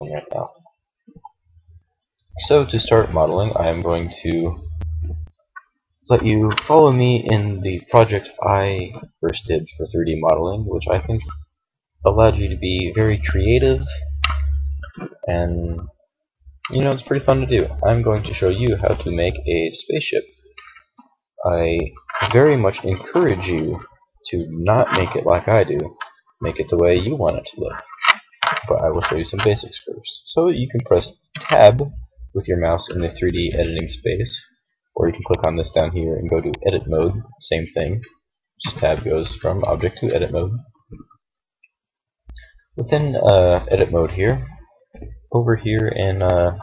right now. So to start modeling, I am going to let you follow me in the project I first did for 3D modeling, which I think allowed you to be very creative and you know, it's pretty fun to do. I'm going to show you how to make a spaceship. I very much encourage you to not make it like I do. Make it the way you want it to look. But I will show you some basics first. So you can press Tab with your mouse in the 3D editing space, or you can click on this down here and go to Edit Mode, same thing. Just Tab goes from Object to Edit Mode. Within uh, Edit Mode here, over here in uh,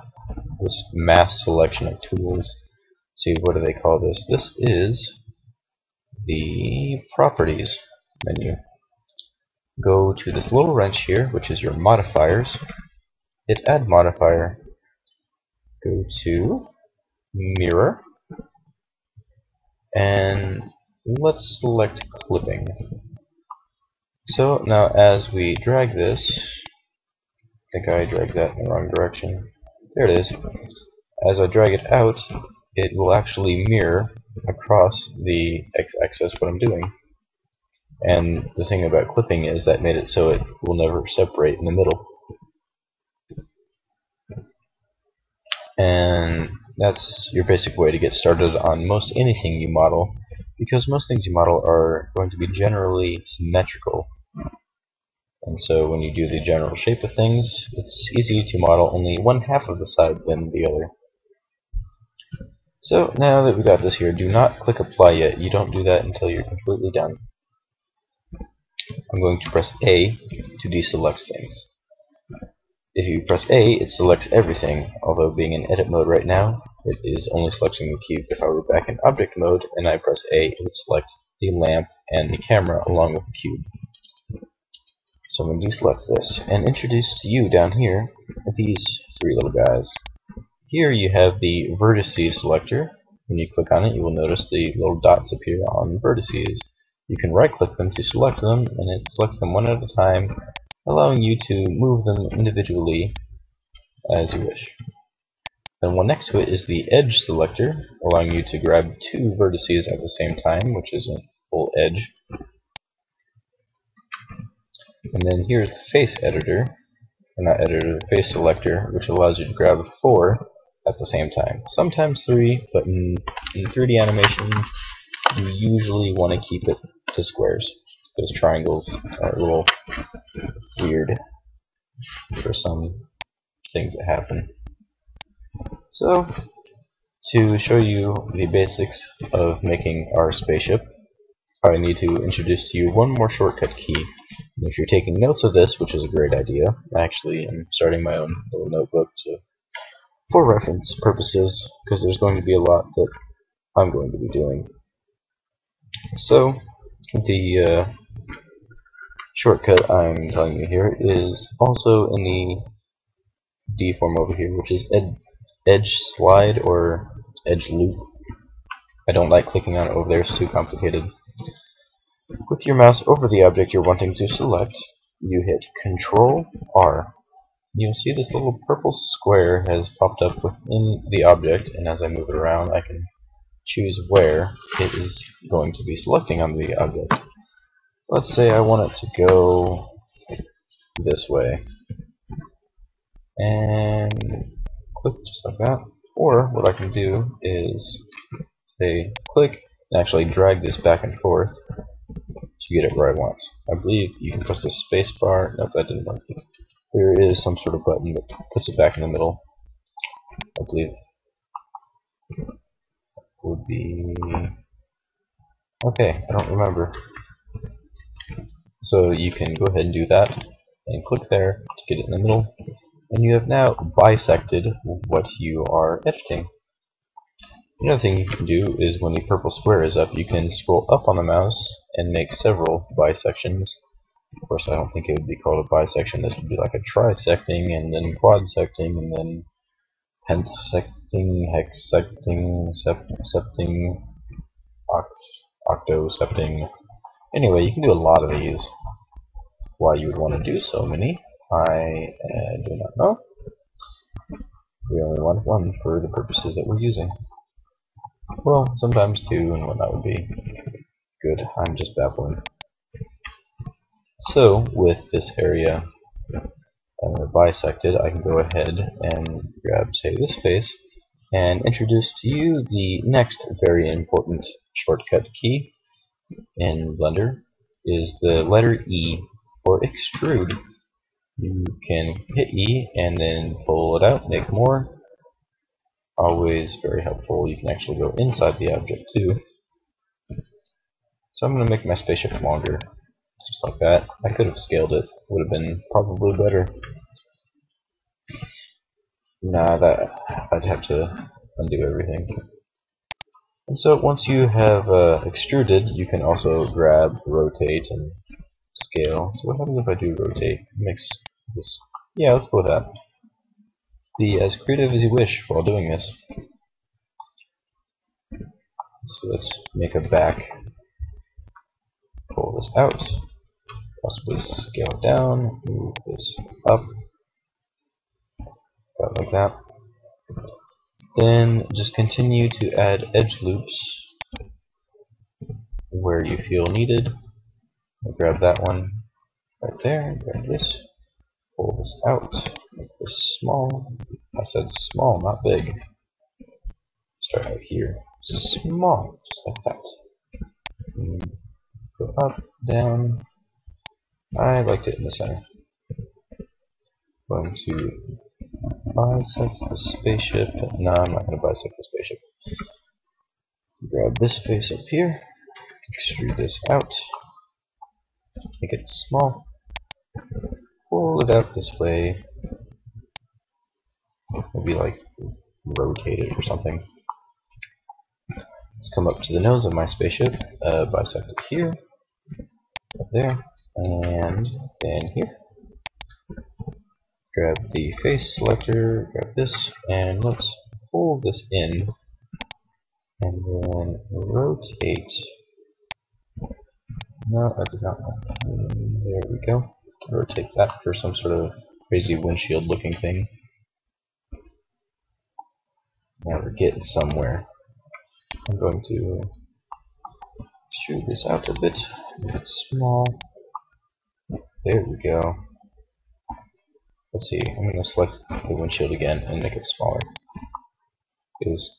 this mass selection of tools, see what do they call this? This is the properties menu. Go to this little wrench here, which is your modifiers. Hit add modifier. Go to mirror. And let's select clipping. So now as we drag this, I think I dragged that in the wrong direction. There it is. As I drag it out, it will actually mirror across the x-axis what I'm doing. And the thing about clipping is that made it so it will never separate in the middle. And that's your basic way to get started on most anything you model, because most things you model are going to be generally symmetrical. And so when you do the general shape of things, it's easy to model only one half of the side than the other. So now that we got this here, do not click apply yet. You don't do that until you're completely done. I'm going to press A to deselect things. If you press A, it selects everything, although being in edit mode right now, it is only selecting the cube. If I were back in object mode and I press A, it would select the lamp and the camera along with the cube. So I'm going to deselect this and introduce to you down here these three little guys. Here you have the vertices selector. When you click on it, you will notice the little dots appear on vertices. You can right-click them to select them, and it selects them one at a time, allowing you to move them individually as you wish. Then one next to it is the edge selector, allowing you to grab two vertices at the same time, which is a full edge. And then here's the face editor, or not editor, the face selector, which allows you to grab four at the same time. Sometimes three, but in, in 3D animation, you usually want to keep it to squares because triangles are a little weird for some things that happen. So, to show you the basics of making our spaceship, I need to introduce to you one more shortcut key. And if you're taking notes of this, which is a great idea, actually I'm starting my own little notebook to, for reference purposes, because there's going to be a lot that I'm going to be doing. So, the uh, shortcut I'm telling you here is also in the D form over here, which is ed edge slide or edge loop. I don't like clicking on it over there, it's too complicated. With your mouse over the object you're wanting to select, you hit Control R. You'll see this little purple square has popped up within the object, and as I move it around I can choose where it is going to be selecting on the object. Let's say I want it to go this way. And click just like that. Or what I can do is say click and actually drag this back and forth to get it where I want. I believe you can press the space bar. Nope, that didn't work. There is some sort of button that puts it back in the middle. I believe would be okay I don't remember. So you can go ahead and do that and click there to get it in the middle. And you have now bisected what you are editing. Another thing you can do is when the purple square is up you can scroll up on the mouse and make several bisections. Of course I don't think it would be called a bisection. This would be like a trisecting and then quadsecting and then pentasecting, septing, oct octosecting. Anyway, you can do a lot of these. Why you would want to do so many, I uh, do not know. We only want one for the purposes that we're using. Well, sometimes two and what that would be good. I'm just babbling. So, with this area uh, bisected, I can go ahead and grab, say, this face, and introduce to you the next very important shortcut key in Blender, is the letter E for extrude. You can hit E and then pull it out, make more. Always very helpful. You can actually go inside the object too. So I'm going to make my spaceship longer, just like that. I could have scaled it, would have been probably better. Nah, that I'd have to undo everything. And so once you have uh, extruded, you can also grab, rotate, and scale. So what happens if I do rotate? Mix this. Yeah, let's go with that. Be as creative as you wish while doing this. So let's make a back. Pull this out. Possibly scale down. Move this up. About like that. Then just continue to add edge loops where you feel needed. I'll grab that one right there, grab this, pull this out, make this small. I said small, not big. Start out here. Small, just like that. Go up, down. I liked it in the center. Going to bisect the spaceship. No, I'm not going to bisect the spaceship. Grab this face up here, extrude this out, make it small, pull it out this way, maybe like rotate it or something. Let's come up to the nose of my spaceship, uh, bisect it here, up there, and then here grab the face selector, grab this, and let's pull this in, and then rotate. No, I did not want There we go. Rotate that for some sort of crazy windshield looking thing. Now we're getting somewhere. I'm going to shoot this out a bit, make small. There we go. Let's see, I'm going to select the windshield again and make it smaller. Because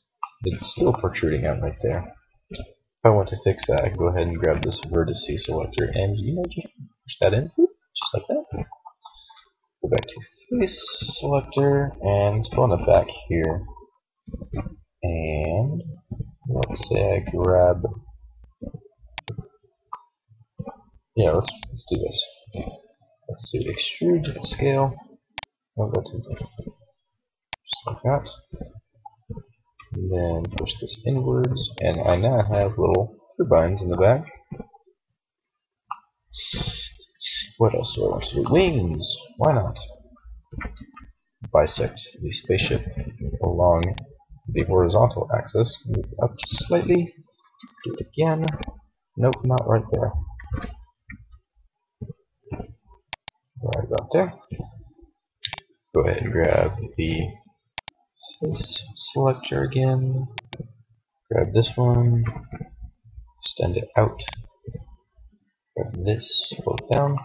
it's still protruding out right there. If I want to fix that, I can go ahead and grab this vertex selector and, you know, just push that in, just like that. Go back to face selector and let's go on the back here. And let's say I grab yeah, let's, let's do this. Let's do extrude scale. I'll go to just like that. And then push this inwards, and I now have little turbines in the back. What else do I want to do? Wings! Why not? Bisect the spaceship along the horizontal axis. Move up just slightly. Do it again. Nope, not right there. Right about there go ahead and grab the face selector again. Grab this one, extend it out. Grab this, it down.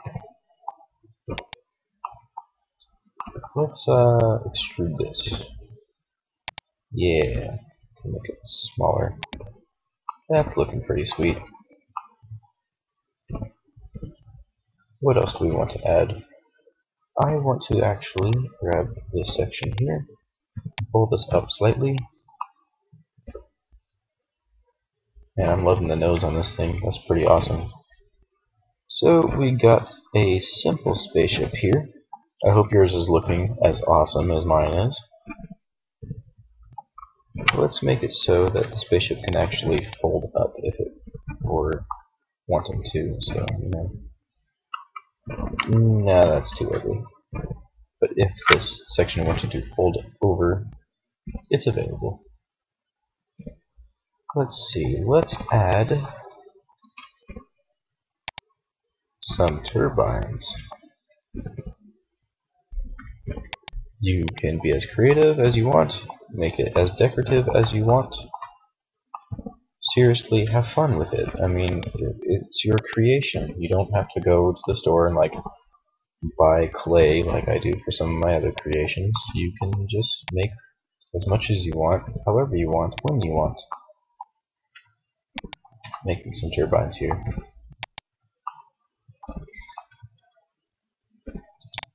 Let's uh, extrude this. Yeah, make it smaller. That's looking pretty sweet. What else do we want to add? I want to actually grab this section here, pull this up slightly, and I'm loving the nose on this thing, that's pretty awesome. So we got a simple spaceship here. I hope yours is looking as awesome as mine is. Let's make it so that the spaceship can actually fold up if it were wanting to, so, you know. Mm, no, that's too ugly. But if this section wanted to fold over, it's available. Let's see, let's add some turbines. You can be as creative as you want, make it as decorative as you want. Seriously, have fun with it. I mean, it's your creation. You don't have to go to the store and like buy clay like I do for some of my other creations. You can just make as much as you want, however you want, when you want. Making some turbines here.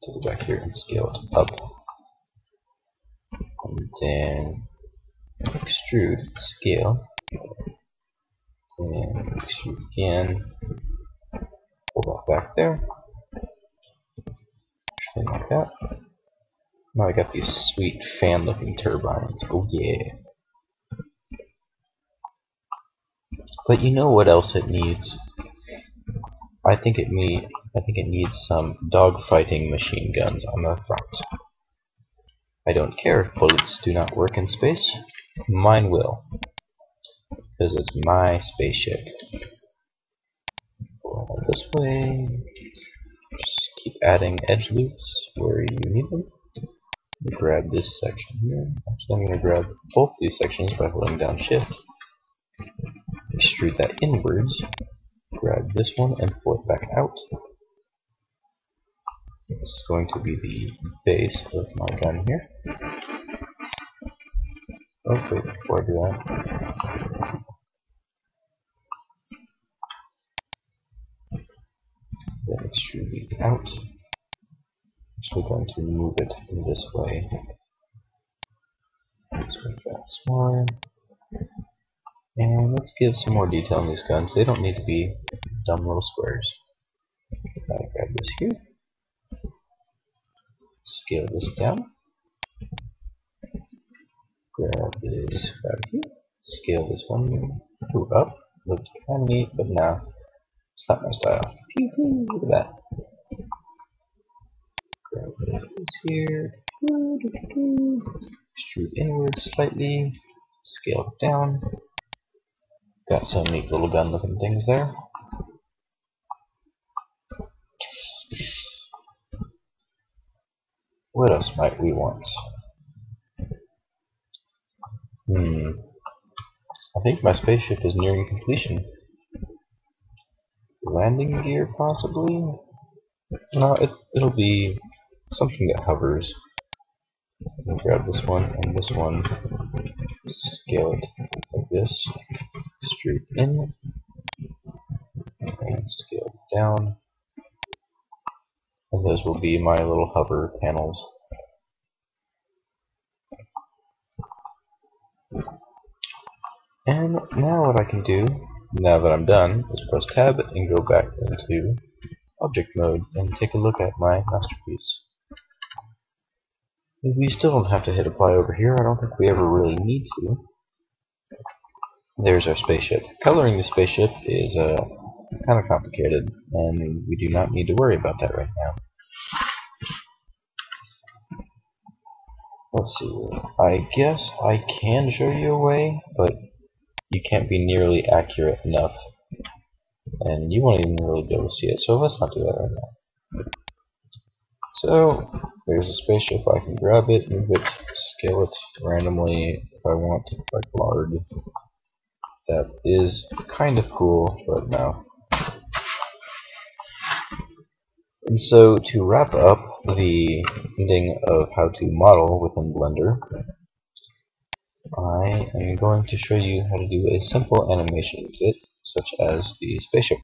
To go back here and scale it up. And then extrude, scale, and extrude again. Pull that back there. Something like that. Now I got these sweet fan-looking turbines. Oh yeah. But you know what else it needs? I think it need I think it needs some dogfighting machine guns on the front. I don't care if bullets do not work in space. Mine will. Because it's my spaceship. This way. Just keep adding edge loops where you need them. Grab this section here. Actually, I'm going to grab both these sections by holding down shift. Extrude that inwards. Grab this one and pull it back out. This is going to be the base of my gun here. Oh wait, before I do that. Then it out. So we're going to move it in this way. Let's make that smaller. And let's give some more detail on these guns. They don't need to be dumb little squares. I grab this here scale this down. Grab this right here. Scale this one up. Looked kind of neat, but now not my style. Look at that. Grab here. Extrude inward slightly. Scale down. Got some neat little gun looking things there. What else might we want? Hmm. I think my spaceship is nearing completion. Landing gear, possibly? No, it, it'll be something that hovers. grab this one and this one, scale it like this, extrude in, and scale it down and those will be my little hover panels. And now what I can do, now that I'm done, let's press tab and go back into object mode and take a look at my masterpiece. We still don't have to hit apply over here, I don't think we ever really need to. There's our spaceship. Coloring the spaceship is uh, kind of complicated, and we do not need to worry about that right now. Let's see. I guess I can show you a way, but you can't be nearly accurate enough. And you won't even really be able to see it, so let's not do that right now. So, there's a spaceship. I can grab it, move it, scale it randomly if I want, like large. That is kind of cool, but no. And so to wrap up the ending of how to model within Blender, I am going to show you how to do a simple animation with it, such as the spaceship.